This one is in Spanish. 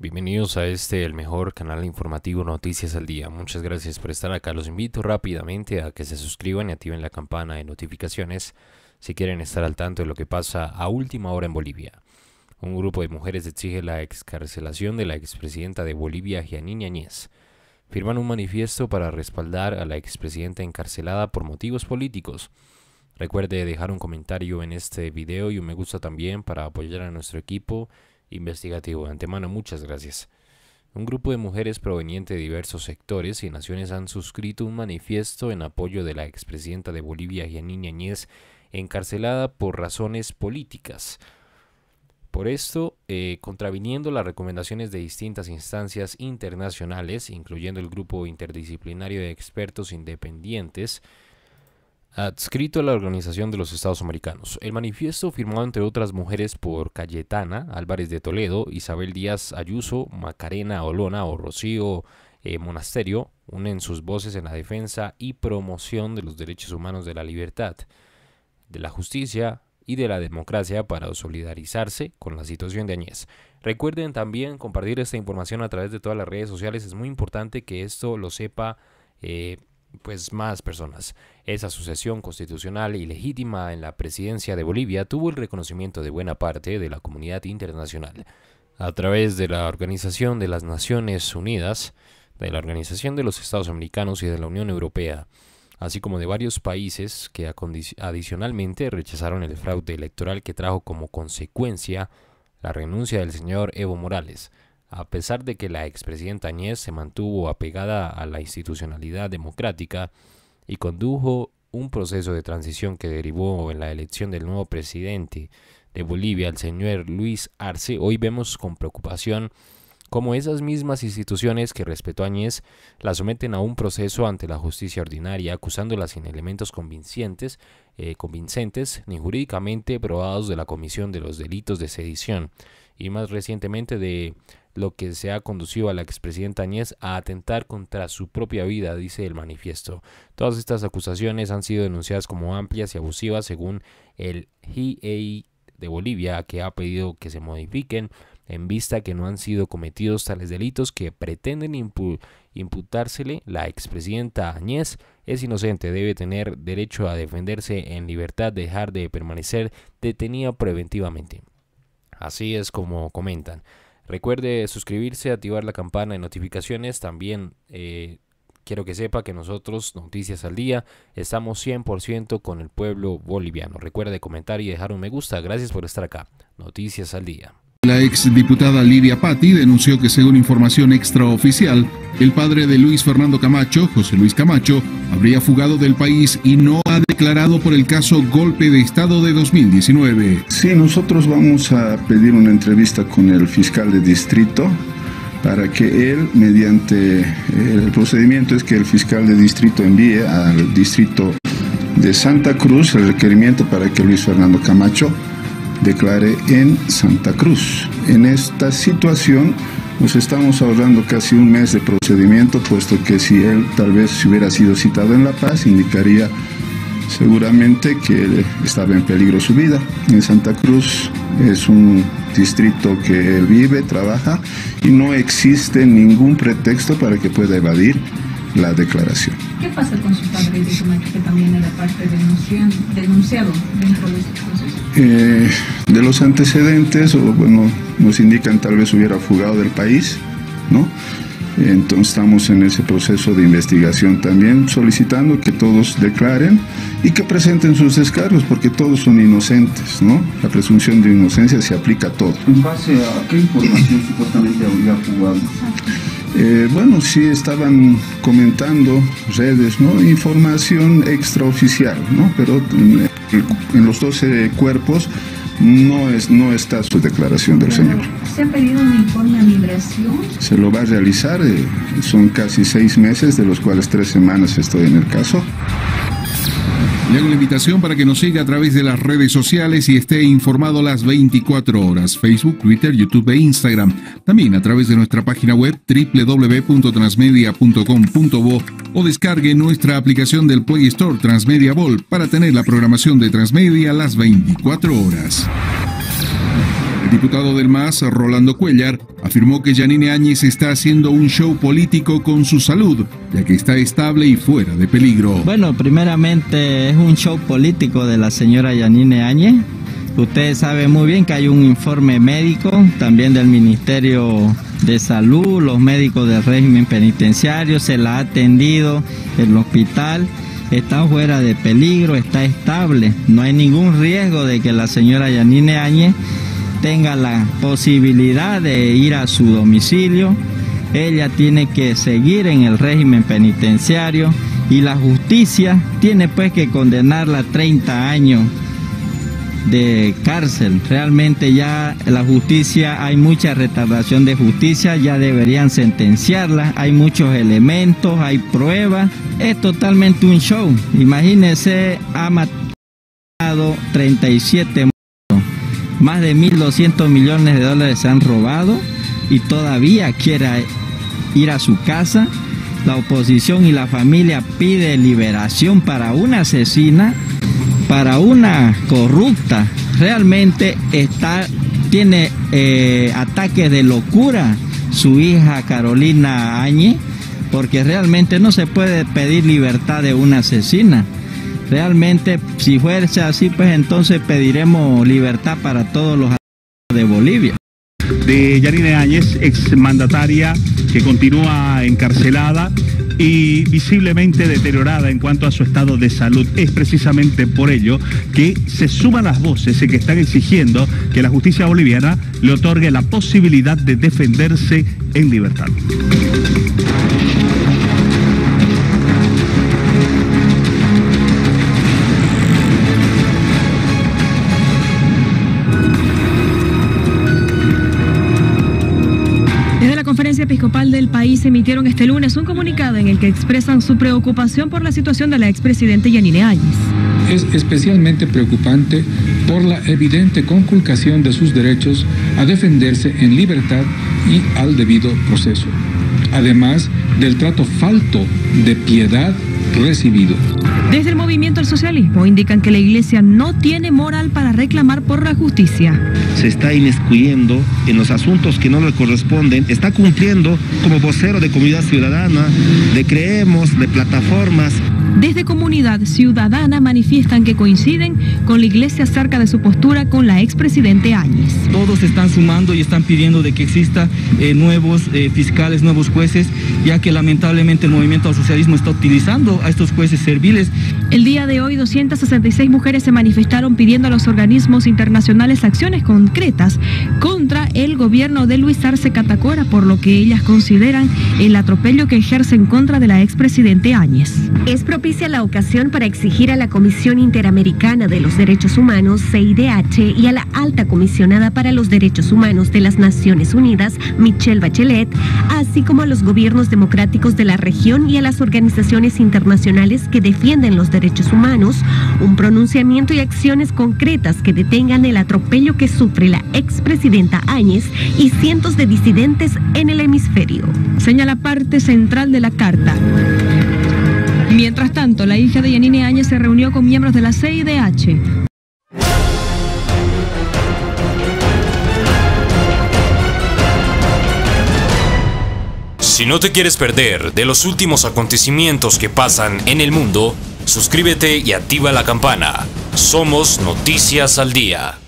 Bienvenidos a este, el mejor canal informativo Noticias al Día. Muchas gracias por estar acá. Los invito rápidamente a que se suscriban y activen la campana de notificaciones si quieren estar al tanto de lo que pasa a última hora en Bolivia. Un grupo de mujeres exige la excarcelación de la expresidenta de Bolivia, Gianini Añez. Firman un manifiesto para respaldar a la expresidenta encarcelada por motivos políticos. Recuerde dejar un comentario en este video y un me gusta también para apoyar a nuestro equipo investigativo. Antemano, muchas gracias. Un grupo de mujeres provenientes de diversos sectores y naciones han suscrito un manifiesto en apoyo de la expresidenta de Bolivia, Yanine Añez, encarcelada por razones políticas. Por esto, eh, contraviniendo las recomendaciones de distintas instancias internacionales, incluyendo el grupo interdisciplinario de expertos independientes, adscrito a la Organización de los Estados Americanos. El manifiesto, firmado entre otras mujeres por Cayetana Álvarez de Toledo, Isabel Díaz Ayuso, Macarena Olona o Rocío eh, Monasterio, unen sus voces en la defensa y promoción de los derechos humanos de la libertad, de la justicia y de la democracia para solidarizarse con la situación de Añez. Recuerden también compartir esta información a través de todas las redes sociales. Es muy importante que esto lo sepa. Eh, pues más personas. Esa sucesión constitucional y legítima en la presidencia de Bolivia tuvo el reconocimiento de buena parte de la comunidad internacional. A través de la Organización de las Naciones Unidas, de la Organización de los Estados Americanos y de la Unión Europea, así como de varios países que adicionalmente rechazaron el fraude electoral que trajo como consecuencia la renuncia del señor Evo Morales, a pesar de que la expresidenta Añez se mantuvo apegada a la institucionalidad democrática y condujo un proceso de transición que derivó en la elección del nuevo presidente de Bolivia, el señor Luis Arce, hoy vemos con preocupación cómo esas mismas instituciones que respetó Añez la someten a un proceso ante la justicia ordinaria, acusándola sin elementos convincentes, eh, convincentes ni jurídicamente probados de la comisión de los delitos de sedición y más recientemente de lo que se ha conducido a la expresidenta Añez a atentar contra su propia vida, dice el manifiesto. Todas estas acusaciones han sido denunciadas como amplias y abusivas según el GIEI de Bolivia, que ha pedido que se modifiquen en vista que no han sido cometidos tales delitos que pretenden imputársele. La expresidenta Añez es inocente, debe tener derecho a defenderse en libertad, dejar de permanecer detenida preventivamente. Así es como comentan. Recuerde suscribirse, activar la campana de notificaciones. También eh, quiero que sepa que nosotros, Noticias al Día, estamos 100% con el pueblo boliviano. Recuerde comentar y dejar un me gusta. Gracias por estar acá. Noticias al Día. La exdiputada Lidia Patti denunció que según información extraoficial, el padre de Luis Fernando Camacho, José Luis Camacho, habría fugado del país y no ha declarado por el caso golpe de Estado de 2019. Sí, nosotros vamos a pedir una entrevista con el fiscal de distrito para que él, mediante el procedimiento es que el fiscal de distrito envíe al distrito de Santa Cruz el requerimiento para que Luis Fernando Camacho declaré en Santa Cruz. En esta situación nos estamos ahorrando casi un mes de procedimiento, puesto que si él tal vez hubiera sido citado en La Paz, indicaría seguramente que estaba en peligro su vida. En Santa Cruz es un distrito que él vive, trabaja y no existe ningún pretexto para que pueda evadir la declaración. ¿Qué pasa con su padre que también era parte denunciado dentro de este proceso? Eh, de los antecedentes, o bueno, nos indican tal vez hubiera fugado del país, ¿no? Entonces estamos en ese proceso de investigación también, solicitando que todos declaren y que presenten sus descargos, porque todos son inocentes, ¿no? La presunción de inocencia se aplica a todo. ¿En base a qué información supuestamente habría fugado? Eh, bueno, sí estaban comentando redes, ¿no? Información extraoficial, ¿no? Pero en, los 12 cuerpos no, es, no está su declaración del señor. ¿Se ha pedido un informe a migración? Se lo va a realizar, eh, son casi seis meses, de los cuales tres semanas estoy en el caso. Le hago la invitación para que nos siga a través de las redes sociales y esté informado las 24 horas, Facebook, Twitter, YouTube e Instagram. También a través de nuestra página web www.transmedia.com.bo o descargue nuestra aplicación del Play Store Transmedia Ball para tener la programación de Transmedia las 24 horas diputado del MAS, Rolando Cuellar, afirmó que Yanine Áñez está haciendo un show político con su salud, ya que está estable y fuera de peligro. Bueno, primeramente es un show político de la señora Yanine Áñez. Ustedes saben muy bien que hay un informe médico también del Ministerio de Salud, los médicos del régimen penitenciario, se la ha atendido en el hospital, está fuera de peligro, está estable, no hay ningún riesgo de que la señora Yanine Áñez tenga la posibilidad de ir a su domicilio. Ella tiene que seguir en el régimen penitenciario y la justicia tiene pues que condenarla a 30 años de cárcel. Realmente ya la justicia, hay mucha retardación de justicia, ya deberían sentenciarla, hay muchos elementos, hay pruebas, es totalmente un show. Imagínense, ha matado 37 más de 1.200 millones de dólares se han robado y todavía quiere ir a su casa. La oposición y la familia pide liberación para una asesina para una corrupta realmente está, tiene eh, ataques de locura su hija Carolina Áñez, porque realmente no se puede pedir libertad de una asesina. Realmente, si fuese así, pues entonces pediremos libertad para todos los de Bolivia. De Yarine Áñez, exmandataria que continúa encarcelada y visiblemente deteriorada en cuanto a su estado de salud. Es precisamente por ello que se suman las voces que están exigiendo que la justicia boliviana le otorgue la posibilidad de defenderse en libertad. Conferencia Episcopal del país emitieron este lunes un comunicado en el que expresan su preocupación por la situación de la expresidente Yanine Áñez. Es especialmente preocupante por la evidente conculcación de sus derechos a defenderse en libertad y al debido proceso, además del trato falto de piedad recibido. Desde el movimiento al socialismo indican que la Iglesia no tiene moral para reclamar por la justicia. Se está inmiscuyendo en los asuntos que no le corresponden, está cumpliendo como vocero de comunidad ciudadana, de creemos, de plataformas. Desde Comunidad Ciudadana manifiestan que coinciden con la Iglesia acerca de su postura con la expresidente Áñez. Todos están sumando y están pidiendo de que exista eh, nuevos eh, fiscales, nuevos jueces, ya que lamentablemente el movimiento al socialismo está utilizando a estos jueces serviles. El día de hoy 266 mujeres se manifestaron pidiendo a los organismos internacionales acciones concretas contra el gobierno de Luis Arce Catacora por lo que ellas consideran el atropello que ejerce en contra de la expresidente Áñez. Es propicia la ocasión para exigir a la Comisión Interamericana de los Derechos Humanos, CIDH, y a la Alta Comisionada para los Derechos Humanos de las Naciones Unidas, Michelle Bachelet, así como a los gobiernos democráticos de la región y a las organizaciones internacionales que defienden los derechos humanos, un pronunciamiento y acciones concretas que detengan el atropello que sufre la expresidenta Áñez y cientos de disidentes en el hemisferio. Señala parte central de la carta. Mientras tanto, la hija de Yanine Áñez se reunió con miembros de la CIDH. Si no te quieres perder de los últimos acontecimientos que pasan en el mundo, suscríbete y activa la campana. Somos Noticias al Día.